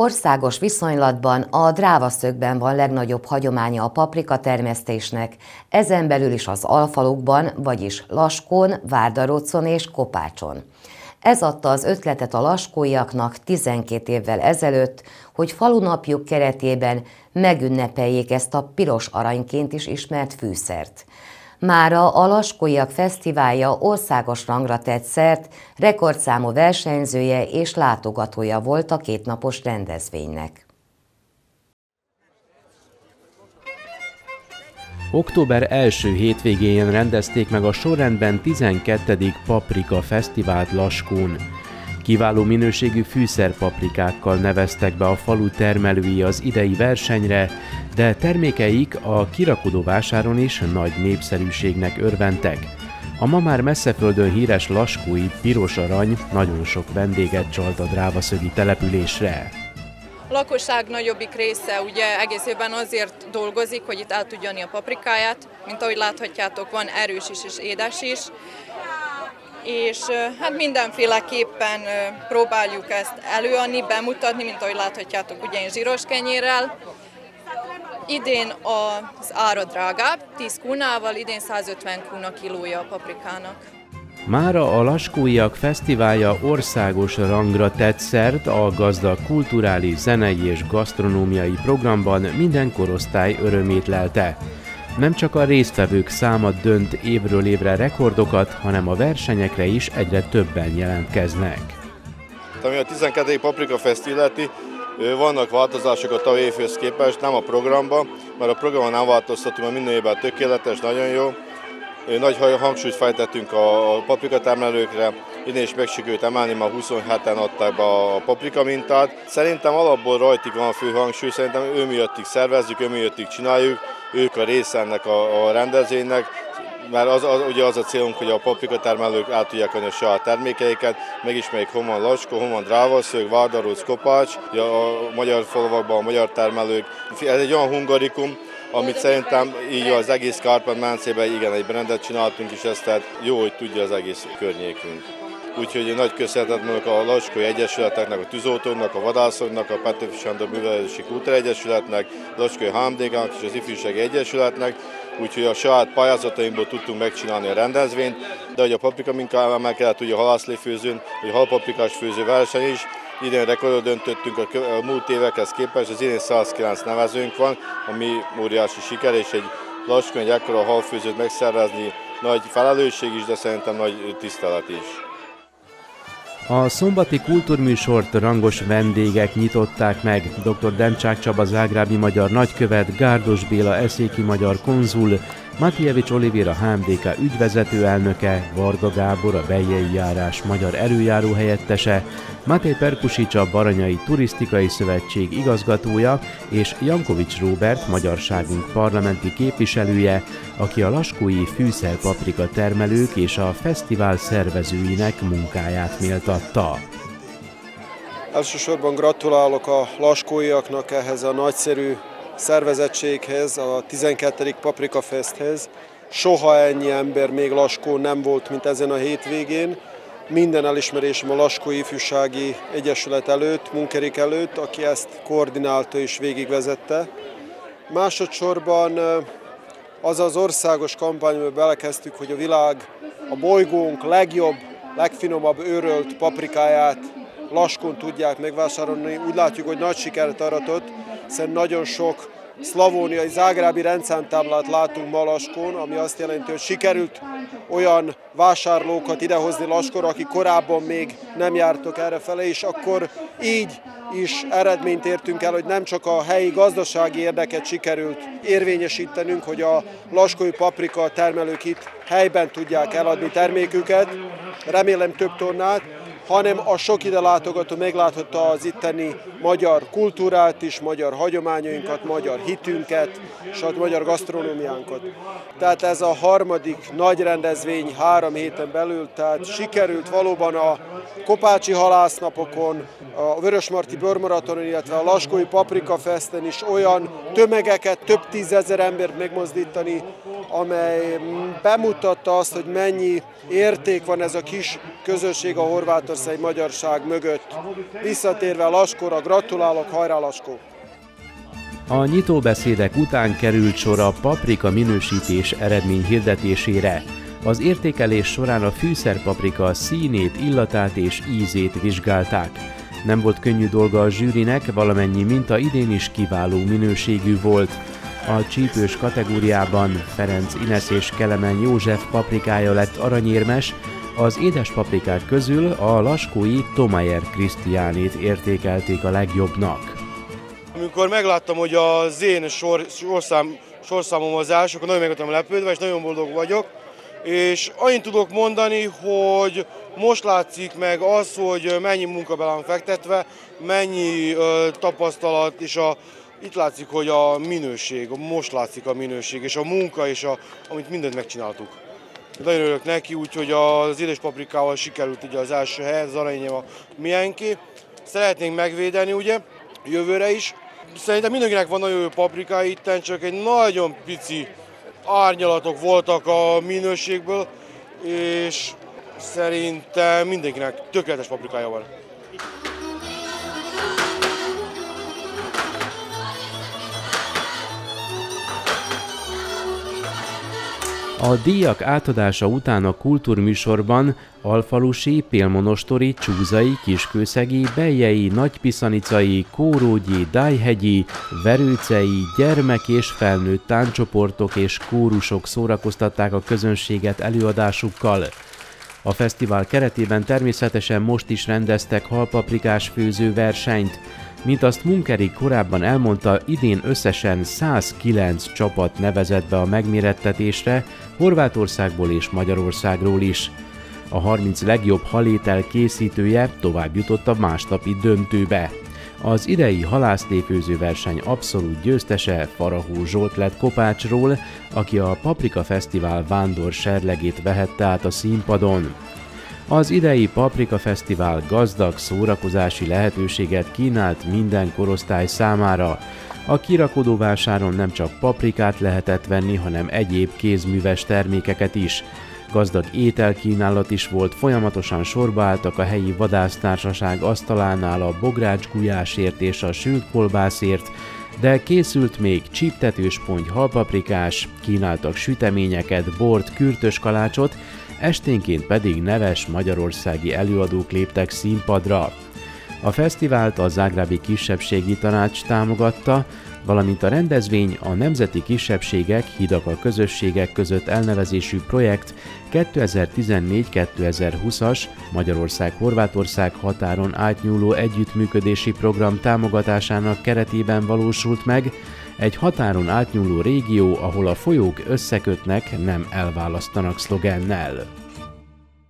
Országos viszonylatban a drávaszögben van legnagyobb hagyománya a paprika termesztésnek, ezen belül is az alfalukban, vagyis Laskón, Várdarócon és Kopácson. Ez adta az ötletet a laskóiaknak 12 évvel ezelőtt, hogy falunapjuk keretében megünnepeljék ezt a piros aranyként is ismert fűszert. Mára a Laskóiak Fesztiválja országos rangra tett szert, rekordszámú versenyzője és látogatója volt a kétnapos rendezvénynek. Október első hétvégén rendezték meg a sorrendben 12. Paprika Fesztivált Laskón. Kiváló minőségű fűszerpaprikákkal neveztek be a falu termelői az idei versenyre, de termékeik a kirakodó vásáron is nagy népszerűségnek örventek. A ma már messzeföldön híres laskói piros arany nagyon sok vendéget csalt a drávaszögi településre. A lakosság nagyobbik része ugye egész évben azért dolgozik, hogy itt el tudja a paprikáját, mint ahogy láthatjátok, van erős is és édes is, és hát mindenféleképpen próbáljuk ezt előadni, bemutatni, mint ahogy láthatjátok, ugye én zsíros kenyérrel. Idén az ára drágább, 10 kunával, idén 150 kuna kilója a paprikának. Mára a Laskóiak Fesztiválja országos rangra tett szert a gazdag kulturális, zenei és gasztronómiai programban minden korosztály örömét lelte. Nem csak a résztvevők száma dönt évről évre rekordokat, hanem a versenyekre is egyre többen jelentkeznek. Ami a 12. Paprika Fest illeti, vannak változások a tavalyi évhöz képest, nem a programban, mert a programon nem változtatunk, mert minden évben tökéletes, nagyon jó. Nagy hangsúlyt fejtettünk a paprika termelőkre, idén is meg sikerült emelni, ma 27-en adták be a paprika mintát. Szerintem alapból rajtik van a fő hangsúly, szerintem ő miattig szervezzük, ő miattig csináljuk, ők a része ennek a, a rendezvénynek, mert az, az, ugye az a célunk, hogy a paprika termelők át tudják adni a saját termékeiket, megismerjék hol van Laskó, hol van Drávasszög, Várdaróc, Kopács, a, a magyar falvakban a magyar termelők. Ez egy olyan hungarikum, amit szerintem így az egész Kárpát-medencében igen, egy brandet csináltunk, és ezt tehát jó, hogy tudja az egész környékünk. Úgyhogy nagy köszönetet mondok a Laskói Egyesületeknek, a tűzoltóknak, a vadászoknak, a Petőfi Sándor Művelési Kultúra Egyesületnek, a Laskói HMDK-nak és az Ifjúsági Egyesületnek, úgyhogy a saját pályázatainkból tudtunk megcsinálni a rendezvényt, de hogy a paprika minkával meg kellett ugye a halászléfőzőn, vagy halpaprikás főző verseny is, Idén rekordot döntöttünk a, a múlt évekhez képest, az idén 109 nevezőnk van, ami óriási siker, és egy lassan egy ekkora halfőzőt megszervezni nagy felelősség is, de szerintem nagy tisztelet is. A szombati kultúrműsort rangos vendégek nyitották meg. Dr. Demcsák Csaba Zágrábi magyar nagykövet, Gárdos Béla eszéki magyar konzul, Matievics Olivér a HMDK ügyvezető elnöke, Varga Gábor a Bejjei járás magyar előjáró helyettese, Maté Perkusics a Baranyai Turisztikai Szövetség igazgatója és Jankovics Róbert magyarságunk parlamenti képviselője, aki a laskói fűszerpaprika termelők és a fesztivál szervezőinek munkáját méltatta. Elsősorban gratulálok a laskóiaknak ehhez a nagyszerű szervezettséghez, a 12. Paprika Festhez. Soha ennyi ember még Laskó nem volt, mint ezen a hétvégén. Minden elismerésem a Laskói Ifjúsági Egyesület előtt, Munkerik előtt, aki ezt koordinálta és végigvezette. Másodszorban az az országos kampány, amiben belekezdtük, hogy a világ a bolygónk legjobb, legfinomabb őrölt paprikáját Laskon tudják megvásárolni. Úgy látjuk, hogy nagy sikert aratott, hiszen nagyon sok szlavóniai zágrábi rendszámtáblát látunk ma Laskon, ami azt jelenti, hogy sikerült olyan vásárlókat idehozni Laskor, akik korábban még nem jártak errefele, és akkor így is eredményt értünk el, hogy nem csak a helyi gazdasági érdeket sikerült érvényesítenünk, hogy a laskói paprika termelők itt helyben tudják eladni terméküket, remélem több tonnát, hanem a sok ide látogató megláthatta az itteni magyar kultúrát is, magyar hagyományainkat, magyar hitünket, és a magyar gasztronómiánkat. Tehát ez a harmadik nagy rendezvény három héten belül, tehát sikerült valóban a Kopácsi halásznapokon, a Vörösmarty Börmaratonon, illetve a Laskói Paprika Festen is olyan tömegeket, több tízezer embert megmozdítani, amely bemutatta azt, hogy mennyi érték van ez a kis közösség a horvátországi magyarság mögött. Visszatérve Laskóra, gratulálok, hajrá Laskó! A nyitóbeszédek után került sor a paprika minősítés eredmény hirdetésére. Az értékelés során a fűszerpaprika színét, illatát és ízét vizsgálták. Nem volt könnyű dolga a zsűrinek, valamennyi minta idén is kiváló minőségű volt. A csípős kategóriában Ferenc Ines és Kelemen József paprikája lett aranyérmes, az édes paprikák közül a laskói Tomayer Krisztiánét értékelték a legjobbnak. Amikor megláttam, hogy az én sor, sorszám, sorszámom az első, akkor nagyon meg voltam lepődve, és nagyon boldog vagyok. És annyit tudok mondani, hogy most látszik meg az, hogy mennyi munka be van fektetve, mennyi ö, tapasztalat, és a, itt látszik, hogy a minőség, most látszik a minőség, és a munka, és a, amit mindent megcsináltuk. Nagyon örülök neki, úgyhogy az édes paprikával sikerült ugye az első hely, az aranyém a miénké. Szeretnénk megvédeni ugye, jövőre is. Szerintem mindenkinek van nagyon jó paprika itt, csak egy nagyon pici árnyalatok voltak a minőségből, és szerintem mindenkinek tökéletes paprikája van. A díjak átadása után a kultúrműsorban Alfalusi, Pélmonostori, Csúzai, Kiskőszegi, Bejei, Nagypiszanicai, Kórógyi, Dájhegyi, Verőcei, gyermek és felnőtt tánccsoportok és kórusok szórakoztatták a közönséget előadásukkal. A fesztivál keretében természetesen most is rendeztek halpaprikás főző versenyt, mint azt Munkeri korábban elmondta, idén összesen 109 csapat nevezett be a megmérettetésre Horvátországból és Magyarországról is. A 30 legjobb halétel készítője tovább jutott a másnapi döntőbe. Az idei halásztépőző verseny abszolút győztese Farahó Zsolt lett Kopácsról, aki a Paprika Fesztivál vándor serlegét vehette át a színpadon. Az idei Paprika Fesztivál gazdag szórakozási lehetőséget kínált minden korosztály számára. A kirakodóvásáron nem csak paprikát lehetett venni, hanem egyéb kézműves termékeket is. Gazdag ételkínálat is volt, folyamatosan sorba álltak a helyi vadásztársaság asztalánál a bogrács gulyásért és a sült kolbászért, de készült még csíptetős ponty halpaprikás, kínáltak süteményeket, bort, kürtös kalácsot, esténként pedig neves magyarországi előadók léptek színpadra. A fesztivált a Zágrábi Kisebbségi Tanács támogatta, valamint a rendezvény a Nemzeti Kisebbségek Hidak a Közösségek között elnevezésű projekt 2014-2020-as Magyarország-Horvátország határon átnyúló együttműködési program támogatásának keretében valósult meg, egy határon átnyúló régió, ahol a folyók összekötnek, nem elválasztanak szlogennel.